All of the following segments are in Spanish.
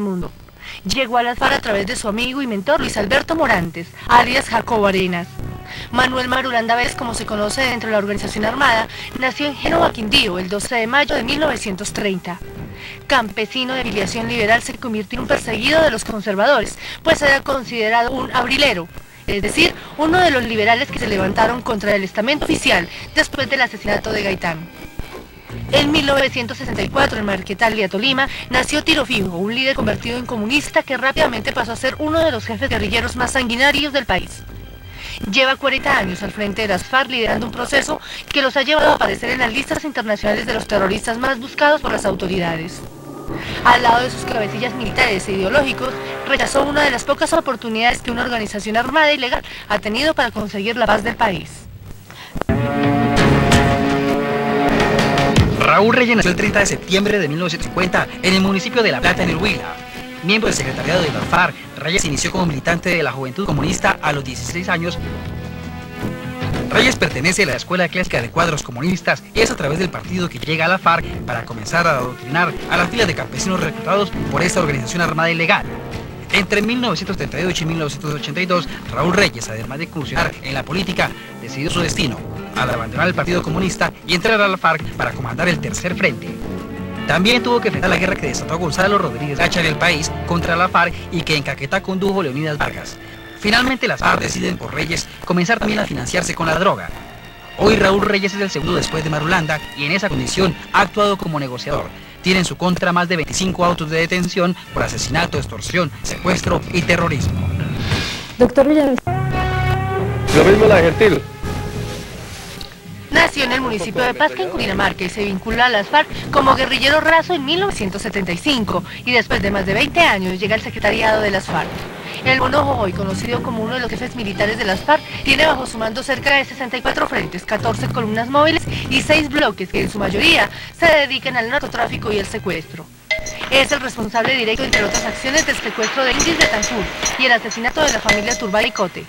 mundo. Llegó a las FARC a través de su amigo y mentor Luis Alberto Morantes, alias Jacobo Arenas. Manuel Marulanda Vélez, como se conoce dentro de la organización armada, nació en Génova, Quindío, el 12 de mayo de 1930. Campesino de filiación liberal, se convirtió en un perseguido de los conservadores, pues era considerado un abrilero, es decir, uno de los liberales que se levantaron contra el estamento oficial después del asesinato de Gaitán. En 1964, en Marquetalia, Tolima, nació Tiro Fijo, un líder convertido en comunista que rápidamente pasó a ser uno de los jefes guerrilleros más sanguinarios del país. Lleva 40 años al frente de las FARC liderando un proceso que los ha llevado a aparecer en las listas internacionales de los terroristas más buscados por las autoridades. Al lado de sus cabecillas militares e ideológicos, rechazó una de las pocas oportunidades que una organización armada y legal ha tenido para conseguir la paz del país. Raúl Reyes nació el 30 de septiembre de 1950 en el municipio de La Plata, en el Huila. Miembro del secretariado de la FARC, Reyes inició como militante de la Juventud Comunista a los 16 años. Reyes pertenece a la Escuela Clásica de Cuadros Comunistas y es a través del partido que llega a la FARC para comenzar a adoctrinar a las filas de campesinos reclutados por esta organización armada ilegal. Entre 1938 y 1982, Raúl Reyes, además de incursionar en la política, decidió su destino al abandonar el Partido Comunista y entrar a la FARC para comandar el Tercer Frente. También tuvo que enfrentar la guerra que desató Gonzalo Rodríguez Gacha en el país contra la FARC y que en Caquetá condujo Leonidas Vargas. Finalmente las FARC deciden por Reyes comenzar también a financiarse con la droga. Hoy Raúl Reyes es el segundo después de Marulanda y en esa condición ha actuado como negociador, tiene en su contra más de 25 autos de detención por asesinato, extorsión, secuestro y terrorismo. Doctor Villanueva. Lo mismo la Gentil. Nació en el municipio de Pasca, en Cundinamarca, y se vincula a las FARC como guerrillero raso en 1975, y después de más de 20 años llega al secretariado de las FARC. El Mono hoy conocido como uno de los jefes militares de las FARC, tiene bajo su mando cerca de 64 frentes, 14 columnas móviles y 6 bloques que en su mayoría se dedican al narcotráfico y el secuestro. Es el responsable directo, entre otras acciones, del secuestro de Indis de Tancur y el asesinato de la familia Turbay Cote.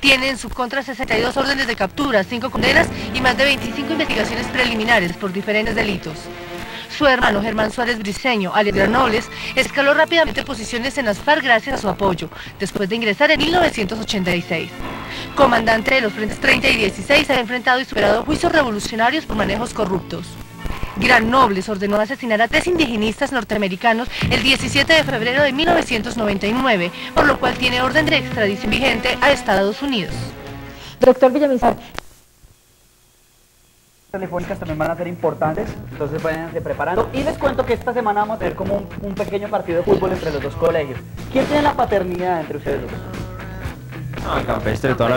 Tiene en su contra 62 órdenes de captura, 5 condenas y más de 25 investigaciones preliminares por diferentes delitos. Su hermano Germán Suárez Briceño, alias Granobles, escaló rápidamente posiciones en las FARC gracias a su apoyo, después de ingresar en 1986. Comandante de los frentes 30 y 16, ha enfrentado y superado juicios revolucionarios por manejos corruptos. Gran Nobles ordenó asesinar a tres indigenistas norteamericanos el 17 de febrero de 1999, por lo cual tiene orden de extradición vigente a Estados Unidos. Doctor Villamizar. Telefónicas también van a ser importantes, entonces váyanse preparando. Y les cuento que esta semana vamos a tener como un, pequeño partido de fútbol entre los dos colegios. ¿Quién tiene la paternidad entre ustedes dos? El campestre toda la